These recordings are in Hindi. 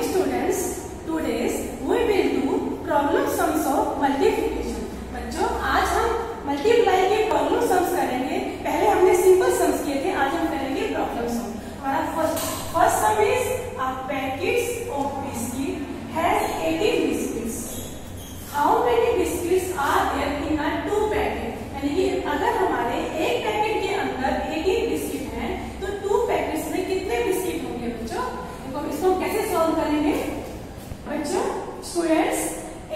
morning students. today we will do problem sums of multiplication. बच्चों आज हम मल्टीप्लाई के प्रॉब्लम सम्स करेंगे पहले हमने सिंपल सम्स किए थे आज हम करेंगे प्रॉब्लम सम हमारा first first sum is a packets of biscuit has 18 biscuits how many biscuits are there in a two packet यानी कि अगर हमारे एक पैकेट के अंदर 18 बिस्किट हैं तो टू पैकेट्स में कितने बिस्किट होंगे बच्चों देखो इसको कैसे सॉल्व करेंगे बच्चों स्टूडेंट्स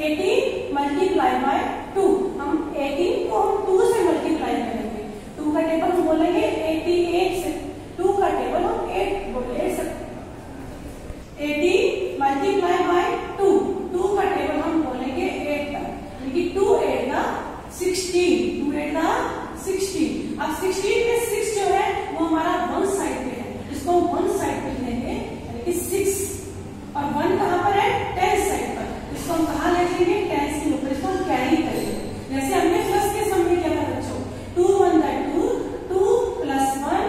18 मल्टीप्लाई बाय 2 हम 18 को हम 2 से मल्टीप्लाई करेंगे। 2 का टेबल हम बोलेंगे 88 से। 2 का टेबल हम 8 बोले 18 मल्टीप्लाई बाय 2 2 का टेबल हम बोलेंगे 8 का यानी 2 8 का 16 2 8 का 16 अब 16 में 6 जो है, वो हमारा वन साइड पे है इसको हम वन साइड पे लेंगे यानी कि 6 और वन कहाँ पर है टेन साइड पर इसको हम कहा लेंगे टेन के ऊपर इसको हम कैरी करेंगे जैसे हमने प्लस के सम में किया था बच्चों two one by two two plus one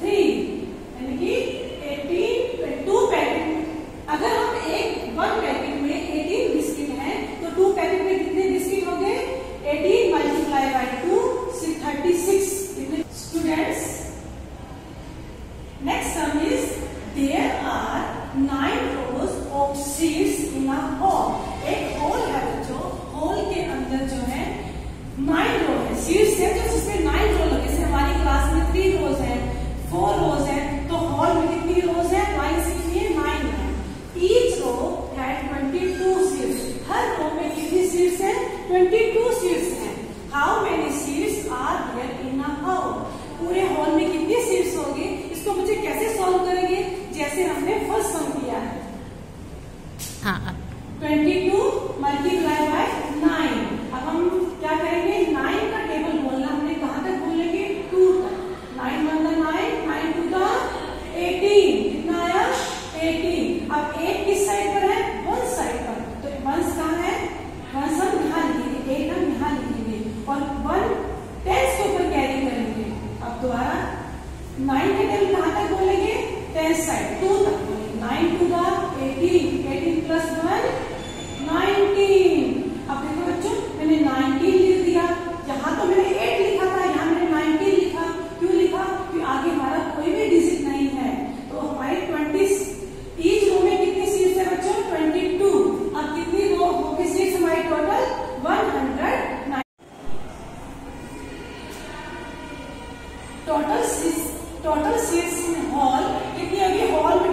three यानी कि एटीन टू पैकेट अगर हम एक वन पैकेट में एटीन बिस्किट है तो टू पैकेट में कितने बिस्किट हो गए eighteen multiply by two thirty six students Next sum is there are nine rows seeds in a एक होल है बच्चों होल के अंदर जो है नाइन रो है। सीड्स है जो जिसमें नाइन रो लगे। जैसे हमारी क्लास में थ्री रोज है फोर रोज है तो हॉल में कितनी रोज है? नाइन से कितनी है नाइन है। ईच रो है ट्वेंटी टू सीड्स हर रो में कितनी सीड्स है? ट्वेंटी टू सीड्स है। How many seeds are there in a hall पूरे हॉल में कितनी सीड्स होंगी? इसको मुझे कैसे सॉल्व करेंगे? जैसे हमने हाँ। Twenty two multiply by nine. अब हम क्या करेंगे? नाइन का टेबल बोलना हमने कहा तक बोलेंगे टू तक। Nine one nine nine two the eighteen. कितना आया? एटीन। अब एट किस साइड पर है? वन साइड पर। तो वंस कहा है? वंस हम यहाँ लिखेंगे। एट हम यहाँ लिखेंगे। और वन टेंस के ऊपर कैरी करेंगे। अब दोबारा नाइन का टेबल कहाँ तक बोलेंगे tens side two total seats total seats in hall कितनी होगी हॉल